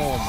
Oh my.